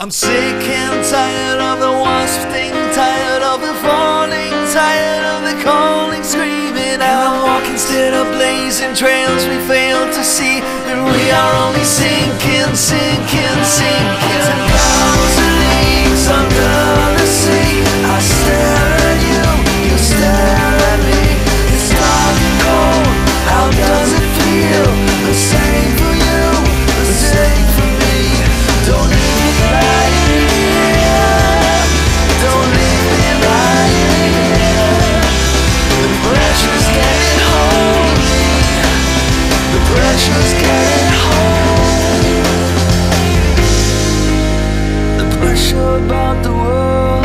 I'm sick and tired of the wafting, tired of the falling, tired of the calling, screaming out. I'm walking instead of blazing trails we fail to see that we are only sinking, sinking, sinking. about the world.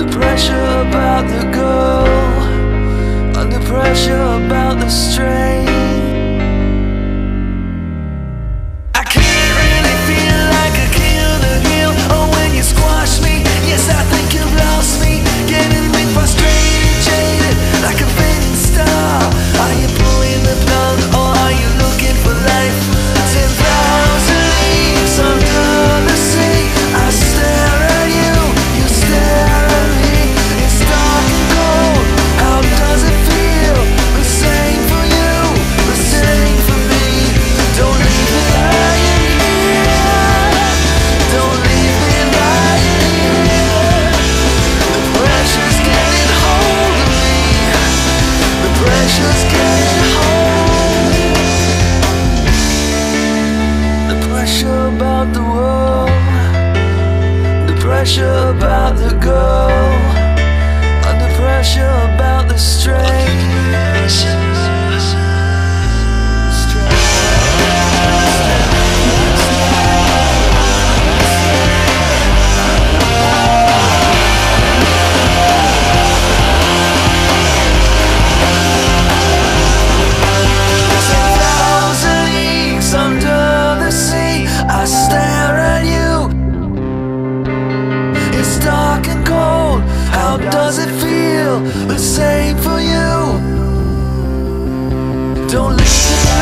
The pressure about the girl Under pressure about the strength. pressure about the girl Under pressure same for you. Don't listen.